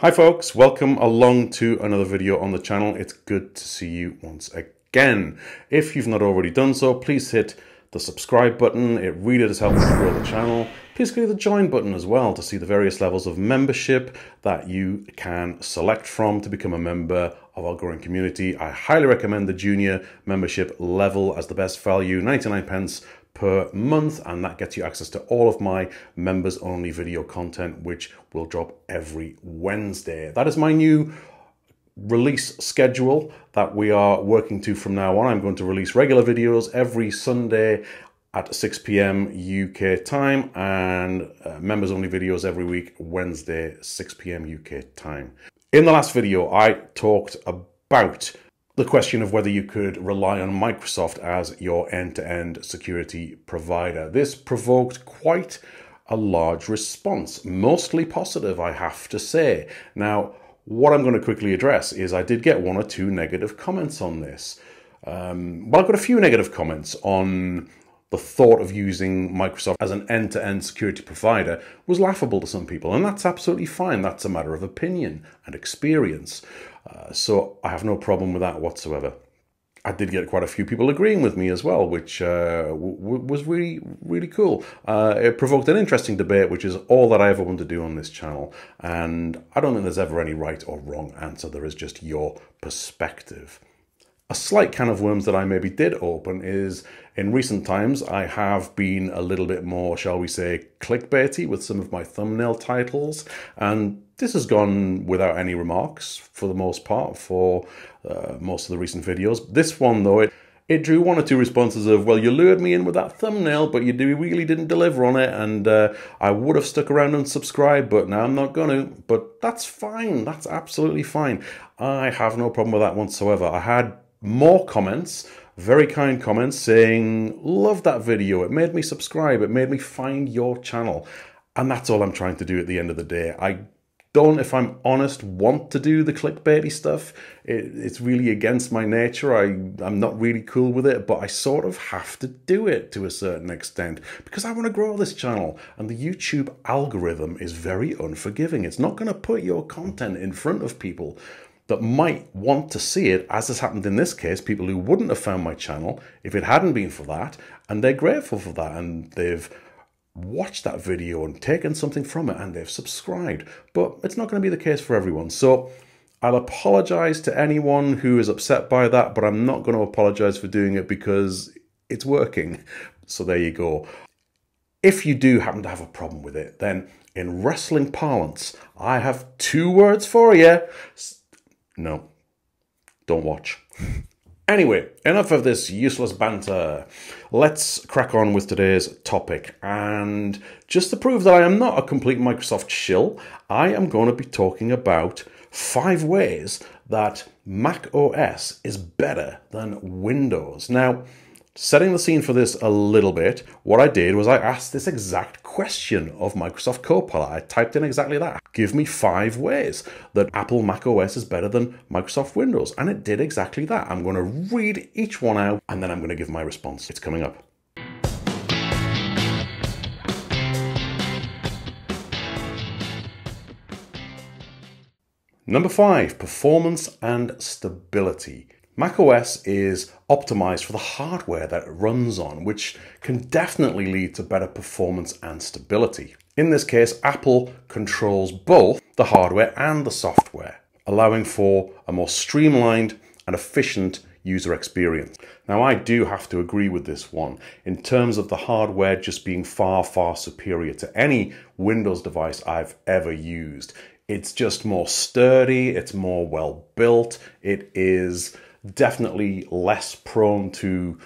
Hi folks, welcome along to another video on the channel. It's good to see you once again. If you've not already done so, please hit the subscribe button. It really does help us grow the channel. Please click the join button as well to see the various levels of membership that you can select from to become a member of our growing community. I highly recommend the junior membership level as the best value, 99 pence per month and that gets you access to all of my members only video content which will drop every Wednesday. That is my new release schedule that we are working to from now on. I'm going to release regular videos every Sunday at 6 p.m. UK time and uh, members only videos every week Wednesday 6 p.m. UK time. In the last video I talked about the question of whether you could rely on Microsoft as your end-to-end security provider. This provoked quite a large response, mostly positive, I have to say. Now, what I'm going to quickly address is I did get one or two negative comments on this. Um, well, I've got a few negative comments on the thought of using Microsoft as an end-to-end security provider was laughable to some people, and that's absolutely fine. That's a matter of opinion and experience. Uh, so I have no problem with that whatsoever. I did get quite a few people agreeing with me as well, which uh, was really, really cool. Uh, it provoked an interesting debate, which is all that I ever want to do on this channel. And I don't think there's ever any right or wrong answer. There is just your perspective. A slight can of worms that I maybe did open is in recent times I have been a little bit more, shall we say, clickbaity with some of my thumbnail titles, and this has gone without any remarks for the most part for uh, most of the recent videos. This one though, it, it drew one or two responses of, well, you lured me in with that thumbnail, but you really didn't deliver on it, and uh, I would have stuck around and subscribed, but now I'm not going to. But that's fine. That's absolutely fine. I have no problem with that whatsoever. I had more comments, very kind comments saying, love that video, it made me subscribe, it made me find your channel. And that's all I'm trying to do at the end of the day. I don't, if I'm honest, want to do the clickbaity stuff. It, it's really against my nature. I, I'm not really cool with it, but I sort of have to do it to a certain extent because I want to grow this channel. And the YouTube algorithm is very unforgiving. It's not going to put your content in front of people that might want to see it, as has happened in this case, people who wouldn't have found my channel if it hadn't been for that, and they're grateful for that, and they've watched that video and taken something from it, and they've subscribed. But it's not going to be the case for everyone. So I'll apologize to anyone who is upset by that, but I'm not going to apologize for doing it because it's working. So there you go. If you do happen to have a problem with it, then in wrestling parlance, I have two words for you no, don't watch. Anyway, enough of this useless banter. Let's crack on with today's topic. And just to prove that I am not a complete Microsoft shill, I am going to be talking about five ways that Mac OS is better than Windows. Now, Setting the scene for this a little bit, what I did was I asked this exact question of Microsoft Copilot. I typed in exactly that. Give me five ways that Apple Mac OS is better than Microsoft Windows. And it did exactly that. I'm going to read each one out and then I'm going to give my response. It's coming up. Number five, performance and stability macOS is optimized for the hardware that it runs on, which can definitely lead to better performance and stability. In this case, Apple controls both the hardware and the software, allowing for a more streamlined and efficient user experience. Now, I do have to agree with this one in terms of the hardware just being far, far superior to any Windows device I've ever used. It's just more sturdy, it's more well built, it is definitely less prone to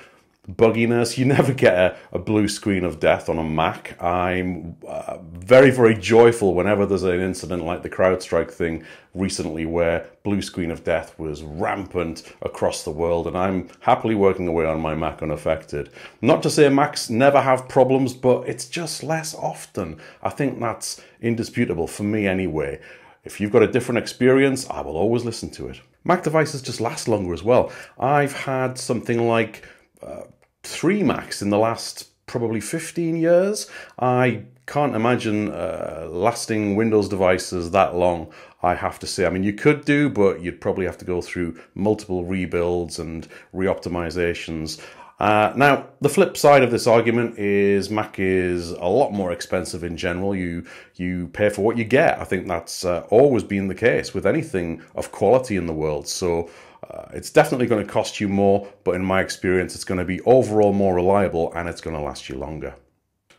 bugginess. You never get a, a, blue screen of death on a Mac. I'm uh, very, very joyful whenever there's an incident like the CrowdStrike thing recently where blue screen of death was rampant across the world and I'm happily working away on my Mac unaffected. Not to say Macs never have problems, but it's just less often. I think that's indisputable for me anyway. If you've got a different experience, I will always listen to it. Mac devices just last longer as well. I've had something like uh, three Macs in the last probably 15 years. I can't imagine uh, lasting Windows devices that long. I have to say. I mean, you could do, but you'd probably have to go through multiple rebuilds and reoptimizations. Uh, now, the flip side of this argument is Mac is a lot more expensive in general. You you pay for what you get. I think that's uh, always been the case with anything of quality in the world. So uh, it's definitely going to cost you more, but in my experience, it's going to be overall more reliable and it's going to last you longer.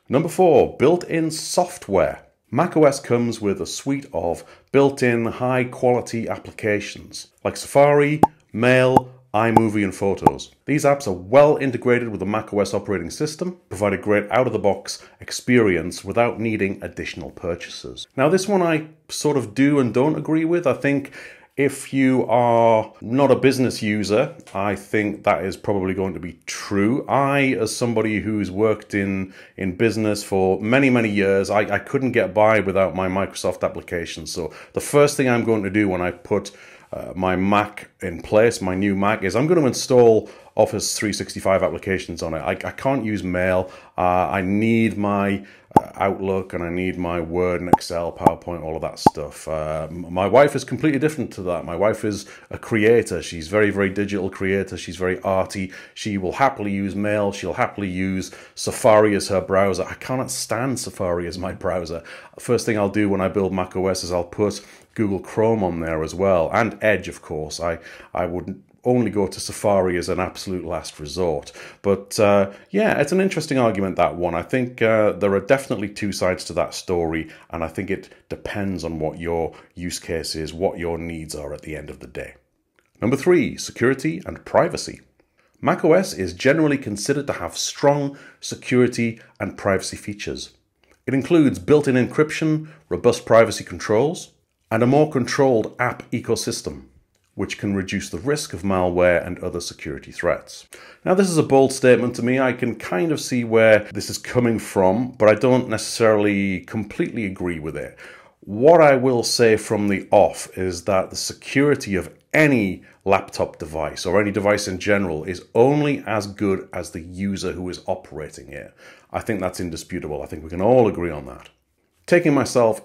Number four, built-in software. macOS comes with a suite of built-in high-quality applications like Safari, Mail, iMovie and Photos. These apps are well integrated with the macOS operating system, provide a great out-of-the-box experience without needing additional purchases. Now this one I sort of do and don't agree with. I think if you are not a business user, I think that is probably going to be true. I, as somebody who's worked in, in business for many, many years, I, I couldn't get by without my Microsoft application. So the first thing I'm going to do when I put uh, my Mac in place, my new Mac, is I'm going to install Office 365 applications on it. I, I can't use Mail. Uh, I need my uh, Outlook and I need my Word and Excel, PowerPoint, all of that stuff. Uh, my wife is completely different to that. My wife is a creator. She's very, very digital creator. She's very arty. She will happily use Mail. She'll happily use Safari as her browser. I cannot stand Safari as my browser. First thing I'll do when I build Mac OS is I'll put Google Chrome on there as well, and Edge, of course. I, I would only go to Safari as an absolute last resort. But uh, yeah, it's an interesting argument, that one. I think uh, there are definitely two sides to that story, and I think it depends on what your use case is, what your needs are at the end of the day. Number three, security and privacy. macOS is generally considered to have strong security and privacy features. It includes built in encryption, robust privacy controls, and a more controlled app ecosystem, which can reduce the risk of malware and other security threats. Now, this is a bold statement to me. I can kind of see where this is coming from, but I don't necessarily completely agree with it. What I will say from the off is that the security of any laptop device or any device in general is only as good as the user who is operating it. I think that's indisputable. I think we can all agree on that. Taking myself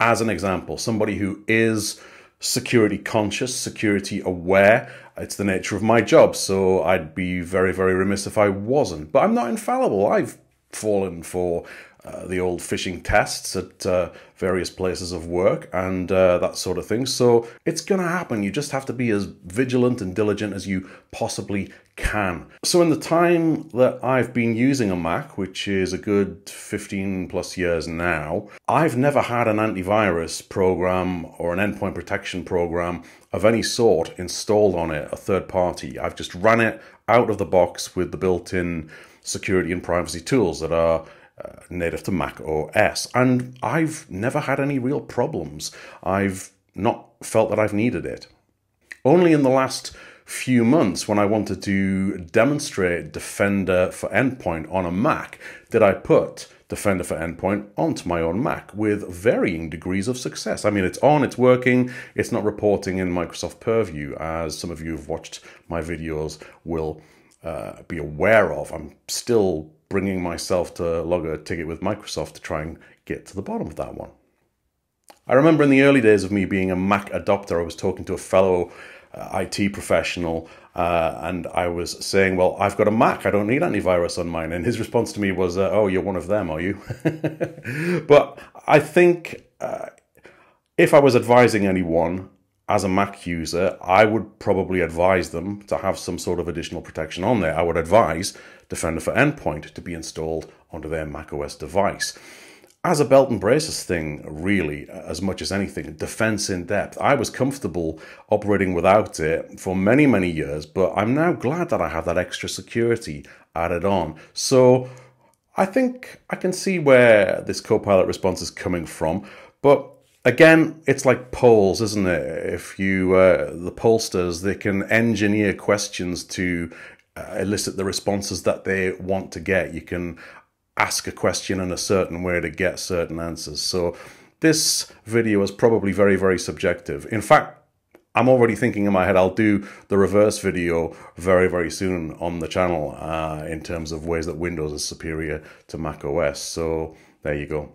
as an example, somebody who is security conscious, security aware. It's the nature of my job, so I'd be very, very remiss if I wasn't. But I'm not infallible. I've fallen for uh, the old phishing tests at uh, various places of work and uh, that sort of thing. So it's going to happen. You just have to be as vigilant and diligent as you possibly can. So in the time that I've been using a Mac, which is a good 15 plus years now, I've never had an antivirus program or an endpoint protection program of any sort installed on it, a third party. I've just run it out of the box with the built-in security and privacy tools that are uh, native to Mac OS. And I've never had any real problems. I've not felt that I've needed it. Only in the last few months, when I wanted to demonstrate Defender for Endpoint on a Mac, did I put Defender for Endpoint onto my own Mac with varying degrees of success. I mean, it's on, it's working, it's not reporting in Microsoft Purview, as some of you who've watched my videos will uh, be aware of. I'm still bringing myself to log a ticket with Microsoft to try and get to the bottom of that one. I remember in the early days of me being a Mac adopter, I was talking to a fellow uh, IT professional uh, and I was saying, Well, I've got a Mac, I don't need antivirus on mine. And his response to me was, uh, Oh, you're one of them, are you? but I think uh, if I was advising anyone, as a Mac user, I would probably advise them to have some sort of additional protection on there. I would advise Defender for Endpoint to be installed onto their macOS device. As a belt and braces thing, really, as much as anything, defense in depth. I was comfortable operating without it for many, many years, but I'm now glad that I have that extra security added on. So I think I can see where this Copilot response is coming from, but Again, it's like polls, isn't it? If you, uh, the pollsters, they can engineer questions to uh, elicit the responses that they want to get. You can ask a question in a certain way to get certain answers. So this video is probably very, very subjective. In fact, I'm already thinking in my head I'll do the reverse video very, very soon on the channel uh, in terms of ways that Windows is superior to Mac OS. So there you go.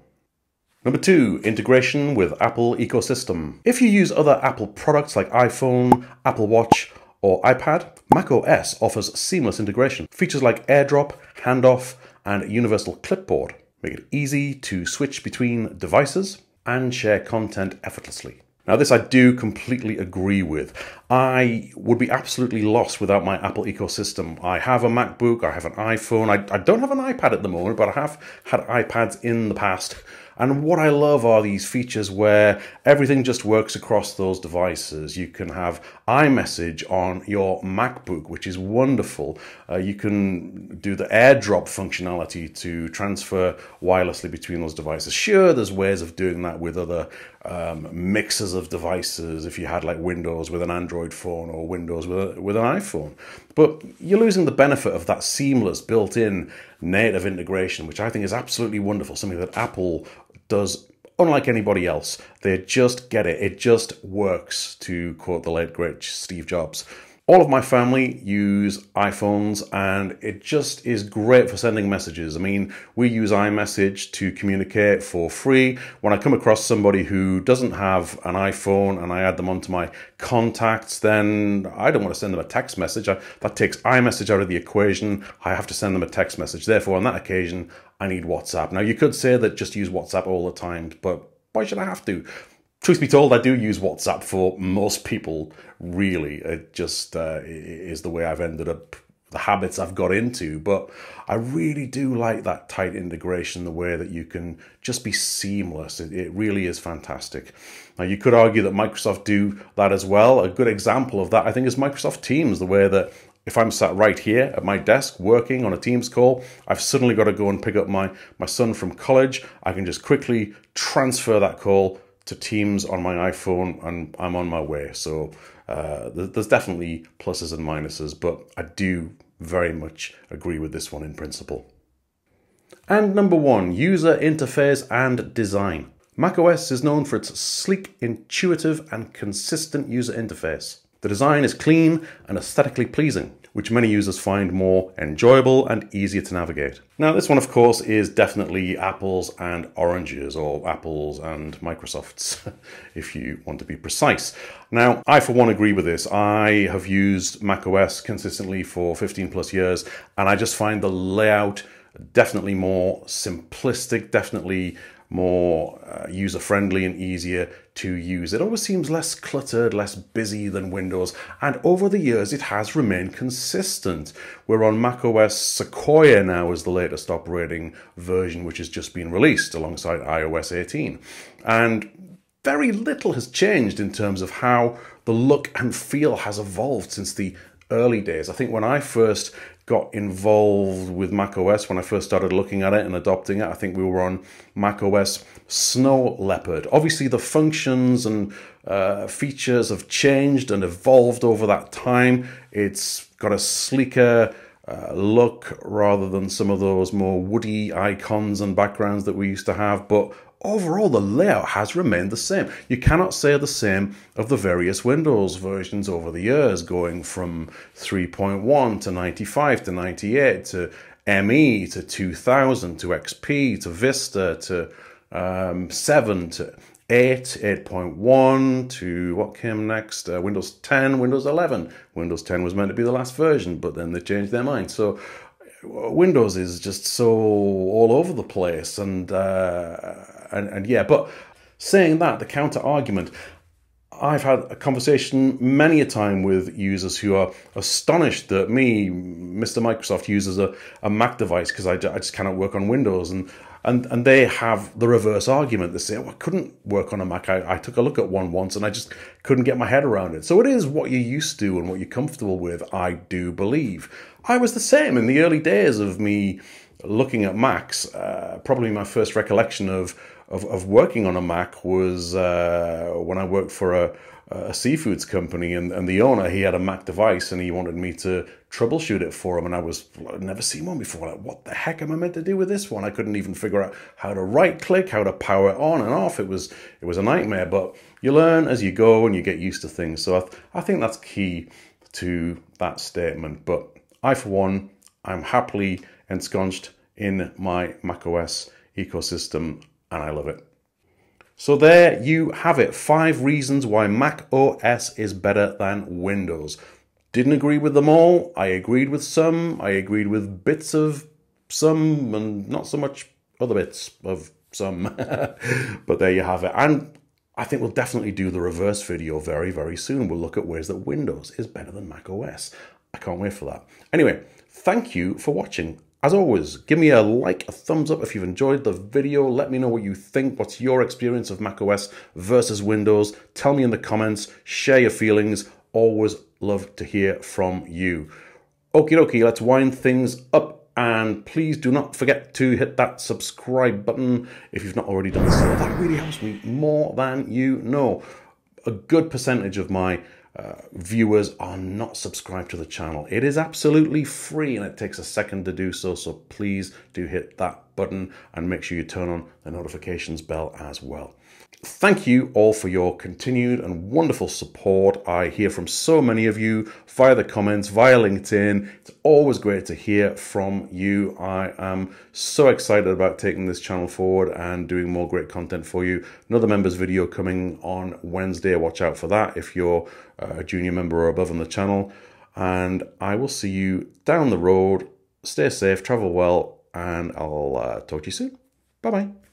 Number two, integration with Apple ecosystem. If you use other Apple products like iPhone, Apple Watch, or iPad, macOS offers seamless integration. Features like AirDrop, Handoff, and Universal Clipboard make it easy to switch between devices and share content effortlessly. Now, this I do completely agree with. I would be absolutely lost without my Apple ecosystem. I have a MacBook, I have an iPhone, I, I don't have an iPad at the moment, but I have had iPads in the past and what I love are these features where everything just works across those devices. You can have iMessage on your MacBook, which is wonderful. Uh, you can do the AirDrop functionality to transfer wirelessly between those devices. Sure, there's ways of doing that with other um, mixes of devices if you had like Windows with an Android phone or Windows with, a, with an iPhone. But you're losing the benefit of that seamless built in native integration, which I think is absolutely wonderful, something that Apple does unlike anybody else. They just get it. It just works, to quote the late great Steve Jobs. All of my family use iPhones and it just is great for sending messages. I mean, we use iMessage to communicate for free. When I come across somebody who doesn't have an iPhone and I add them onto my contacts, then I don't want to send them a text message. I, that takes iMessage out of the equation. I have to send them a text message. Therefore, on that occasion, I need WhatsApp. Now, you could say that just use WhatsApp all the time, but why should I have to? Truth be told, I do use WhatsApp for most people, really. It just uh, is the way I've ended up, the habits I've got into. But I really do like that tight integration, the way that you can just be seamless. It, it really is fantastic. Now, you could argue that Microsoft do that as well. A good example of that, I think, is Microsoft Teams, the way that if I'm sat right here at my desk working on a Teams call, I've suddenly got to go and pick up my, my son from college. I can just quickly transfer that call to Teams on my iPhone, and I'm on my way. So uh, there's definitely pluses and minuses, but I do very much agree with this one in principle. And number one, user interface and design. macOS is known for its sleek, intuitive, and consistent user interface. The design is clean and aesthetically pleasing which many users find more enjoyable and easier to navigate. Now, this one, of course, is definitely apples and oranges, or apples and Microsoft's, if you want to be precise. Now, I, for one, agree with this. I have used macOS consistently for 15 plus years, and I just find the layout definitely more simplistic, definitely more uh, user friendly and easier to use. It always seems less cluttered, less busy than Windows, and over the years it has remained consistent. We're on macOS Sequoia now as the latest operating version, which has just been released alongside iOS 18. And very little has changed in terms of how the look and feel has evolved since the early days. I think when I first got involved with Mac OS when I first started looking at it and adopting it. I think we were on Mac OS Snow Leopard. Obviously, the functions and uh, features have changed and evolved over that time. It's got a sleeker uh, look rather than some of those more woody icons and backgrounds that we used to have, but overall the layout has remained the same. You cannot say the same of the various Windows versions over the years, going from 3.1 to 95 to 98 to ME to 2000 to XP to Vista to um, 7 to 8, 8.1 to what came next? Uh, Windows 10, Windows 11. Windows 10 was meant to be the last version, but then they changed their mind. So Windows is just so all over the place, and uh, and, and yeah. But saying that, the counter argument, I've had a conversation many a time with users who are astonished that me, Mr. Microsoft, uses a, a Mac device because I, I just cannot work on Windows, and and and they have the reverse argument. They say, "Oh, I couldn't work on a Mac. I, I took a look at one once, and I just couldn't get my head around it." So it is what you're used to and what you're comfortable with. I do believe. I was the same in the early days of me looking at Macs. Uh, probably my first recollection of of, of working on a Mac was uh, when I worked for a, a seafoods company, and, and the owner he had a Mac device, and he wanted me to troubleshoot it for him, and I was I'd never seen one before. Like, what the heck am I meant to do with this one? I couldn't even figure out how to right click, how to power it on and off. It was it was a nightmare, but you learn as you go and you get used to things. So I, th- I think that's key to that statement. But I, for one, I'm happily ensconced in my macOS ecosystem and I love it. So there you have it. Five reasons why Mac OS is better than Windows. Didn't agree with them all. I agreed with some. I agreed with bits of some and not so much other bits of some. but there you have it. And I think we'll definitely do the reverse video very, very soon. We'll look at ways that Windows is better than Mac OS. I can't wait for that. Anyway, thank you for watching. As always, give me a like, a thumbs up if you've enjoyed the video. Let me know what you think. What's your experience of macOS versus Windows? Tell me in the comments. Share your feelings. Always love to hear from you. Okie dokie, let's wind things up. And please do not forget to hit that subscribe button if you've not already done so. That really helps me more than you know. A good percentage of my uh, viewers are not subscribed to the channel. It is absolutely free and it takes a second to do so, so please do hit that button and make sure you turn on the notifications bell as well. Thank you all for your continued and wonderful support. I hear from so many of you via the comments, via LinkedIn. It's always great to hear from you. I am so excited about taking this channel forward and doing more great content for you. Another members video coming on Wednesday. Watch out for that if you're a junior member or above on the channel. And I will see you down the road. Stay safe, travel well, and I'll uh, talk to you soon. Bye bye.